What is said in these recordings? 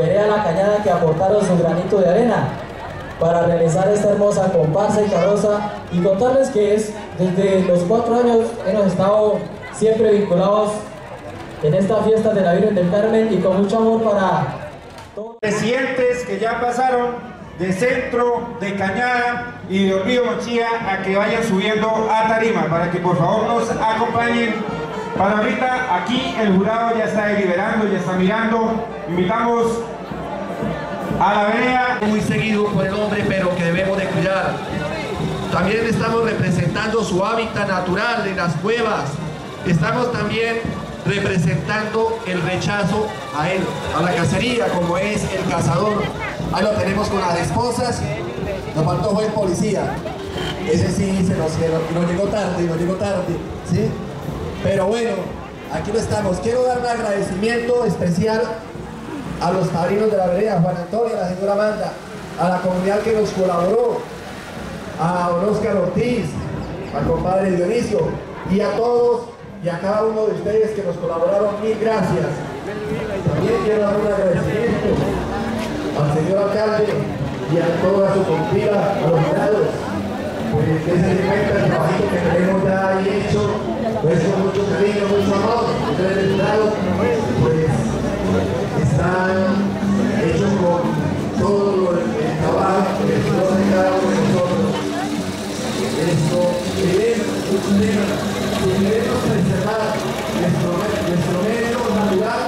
Vereda La Cañada que aportaron su granito de arena para realizar esta hermosa comparsa y carroza y contarles que es desde los cuatro años hemos estado siempre vinculados en esta fiesta de la Virgen del Carmen y con mucho amor para todos. Presidentes que ya pasaron de Centro, de Cañada y de Río Mochía a que vayan subiendo a Tarima para que por favor nos acompañen. Para ahorita aquí el jurado ya está deliberando, ya está mirando. Invitamos a la vereda. Muy seguido por el hombre, pero que debemos de cuidar. También estamos representando su hábitat natural en las cuevas. Estamos también representando el rechazo a él, a la cacería, como es el cazador. Ahí lo tenemos con las esposas. Nos faltó fue el policía. Ese sí se nos, nos llegó tarde, nos llegó tarde, ¿sí? Pero bueno, aquí lo estamos. Quiero dar un agradecimiento especial a los padrinos de la vereda, Juan Antonio, la señora Amanda, a la comunidad que nos colaboró, a Oscar Ortiz, al compadre Dionisio y a todos y a cada uno de ustedes que nos colaboraron, mil gracias. También quiero dar un agradecimiento al señor alcalde y a toda su compila, a los jurados, pues que se cuenta un debemos preservar nuestro, medio natural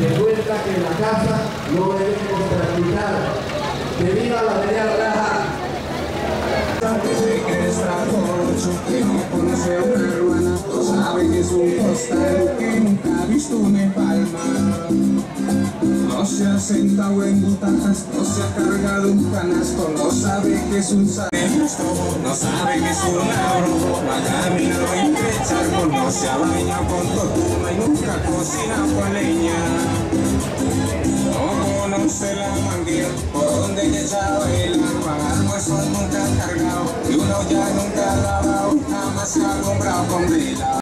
recuerda que la casa no debemos practicar. La raja. Que es un costal que nunca ha visto sentado en butacas, no se ha cargado un canasto, no sabe que es un sanesto, no sabe que es un abro, no ha caminado charcos, no se ha bañado con tortuna y nunca cocina con leña. No conoce la manguera, por donde ella echaba el agua, almuerzo nunca cargado, y uno ya nunca lavado, jamás se ha comprado con vela.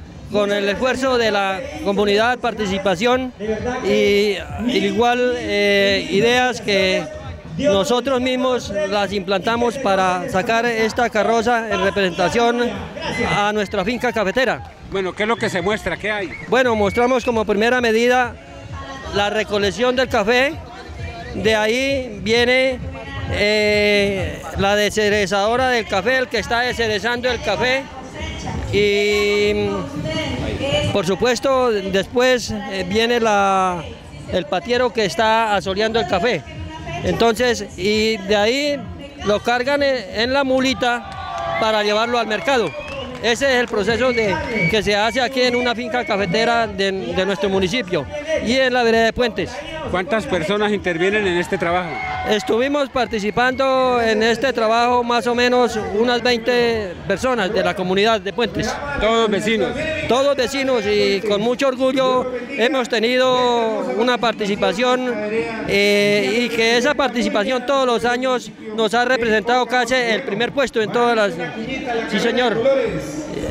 con el esfuerzo de la comunidad, participación y igual eh, ideas que nosotros mismos las implantamos para sacar esta carroza en representación a nuestra finca cafetera. Bueno, ¿qué es lo que se muestra? ¿Qué hay? Bueno, mostramos como primera medida la recolección del café, de ahí viene eh, la descerezadora del café, el que está descerezando el café y por supuesto después eh, viene la, el patiero que está asoleando el café. Entonces, y de ahí lo cargan en la mulita para llevarlo al mercado. Ese es el proceso de, que se hace aquí en una finca cafetera de, de nuestro municipio y en la vereda de Puentes. ¿Cuántas personas intervienen en este trabajo? Estuvimos participando en este trabajo más o menos unas 20 personas de la comunidad de Puentes. Todos vecinos. Todos vecinos y con mucho orgullo hemos tenido una participación eh, y que esa participación todos los años nos ha representado casi el primer puesto en todas las... Sí, señor.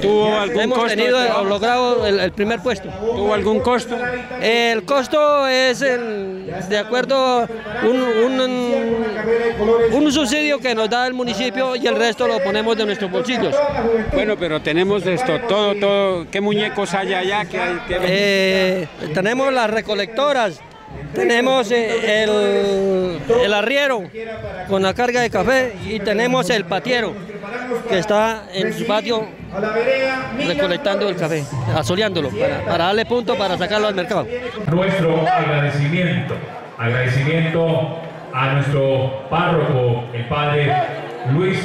¿Tuvo algún Hemos costo? tenido logrado el, el primer puesto. ¿Tuvo algún costo? El costo es el- de acuerdo un, un, un subsidio que nos da el municipio y el resto lo ponemos de nuestros bolsillos. Bueno, pero tenemos esto, todo, todo. ¿Qué muñecos hay allá? ¿Qué hay? ¿Qué- Eh, tenemos las recolectoras, tenemos eh, el, el arriero con la carga de café y tenemos el patiero que está en su patio recolectando el café, asoleándolo para, para darle punto para sacarlo al mercado. nuestro agradecimiento. Agradecimiento a nuestro párroco, el padre Luis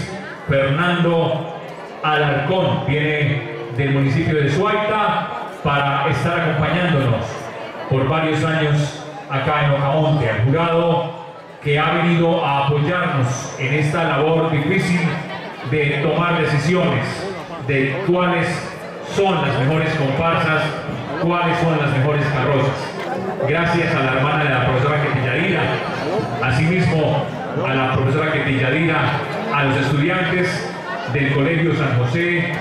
Fernando Alarcón. Viene del municipio de Suaita para estar acompañándonos por varios años acá en Ocamonte, al jurado que ha venido a apoyarnos en esta labor difícil de tomar decisiones de cuáles son las mejores comparsas, cuáles son las mejores carrozas. Gracias a la hermana de la profesora Quetilladira, asimismo a la profesora Quetilladira, a los estudiantes del Colegio San José,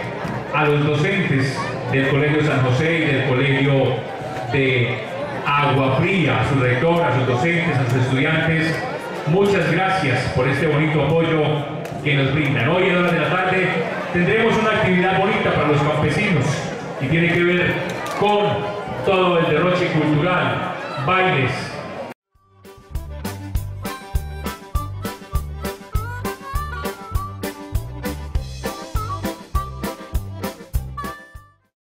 a los docentes del Colegio San José y del Colegio de Agua Fría, a su rector, a sus docentes, a sus estudiantes. Muchas gracias por este bonito apoyo que nos brindan. Hoy en horas de la tarde tendremos una actividad bonita para los campesinos y tiene que ver con todo el derroche cultural, bailes,